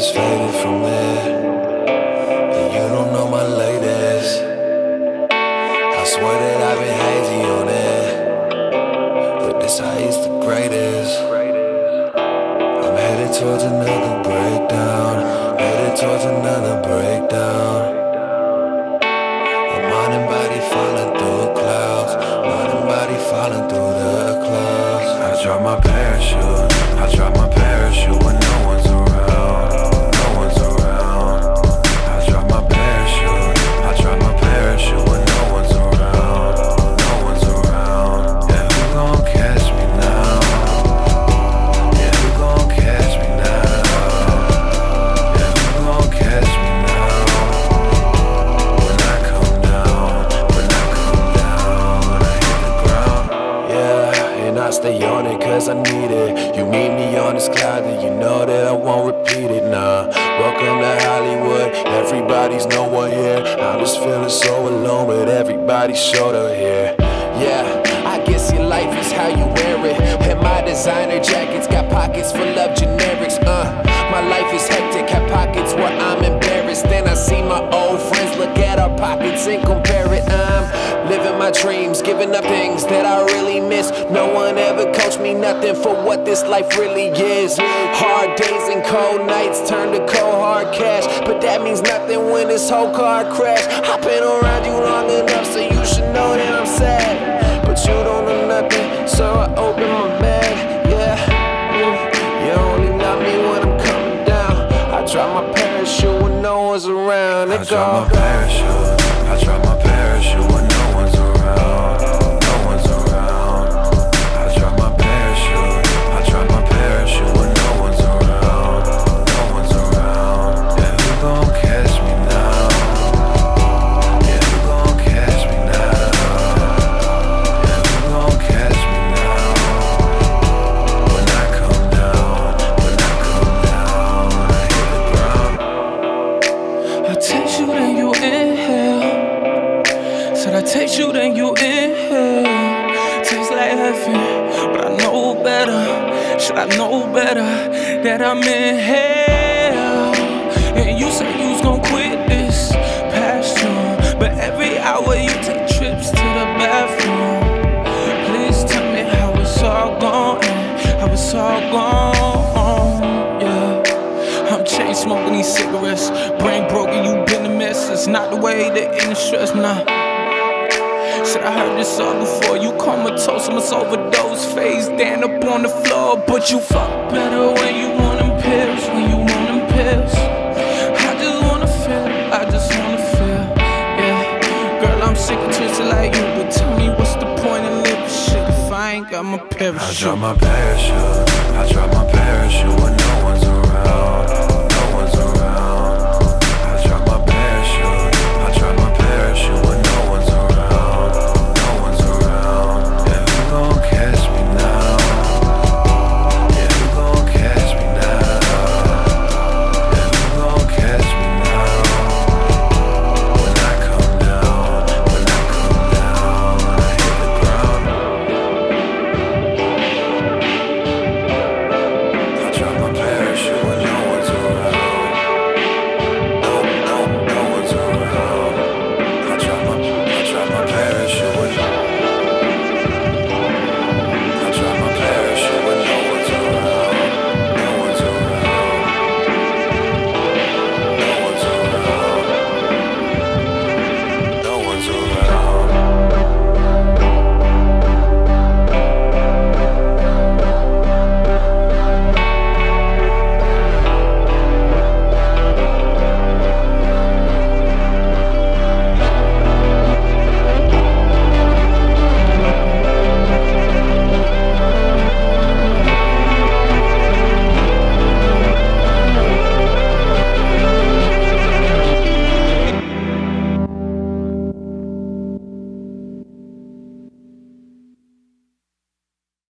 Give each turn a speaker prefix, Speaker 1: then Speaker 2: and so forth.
Speaker 1: just faded from it. And you don't know my latest. I swear that I've been hazy on it. But this high's the greatest. I'm headed towards another breakdown. Headed towards another breakdown. My mind and body falling on this cloud, then you know that I won't repeat it. Nah, welcome to Hollywood. Everybody's nowhere here. I'm just feeling so alone with everybody's shoulder here. Yeah, I guess your life is how you wear it. And my designer jackets got pockets full of generics. Uh, my life is hectic, have pockets where I'm embarrassed. Then I see my old friends look at our pockets and compare it. I'm living my dreams, giving up things that I really miss. No one me nothing for what this life really is. Hard days and cold nights turn to cold hard cash, but that means nothing when this whole car crash. I've been around you long enough, so you should know that I'm sad. But you don't know nothing, so I open my bag. Yeah, you only love me when I'm coming down. I drop my parachute when no one's around. It
Speaker 2: I drop
Speaker 1: go.
Speaker 2: my parachute.
Speaker 3: Then you inhale. Said I taste you, then you inhale. Tastes like heaven, but I know better. Should I know better that I'm in hell? And you said you was gon' quit this past you, but every hour chain smoking these cigarettes. Brain broken, you been a mess. It's not the way the interest, nah. Said I heard this all before. You comatose, almost overdose. Face down up on the floor. But you fuck better when you want them pills. When you want them pills. I just wanna feel, I just wanna feel. Yeah. Girl, I'm sick and twisted like you. But tell me what's the point of living shit if I ain't got my
Speaker 2: I
Speaker 3: parachute?
Speaker 2: drop my parachute. I drop my parachute when no one's around.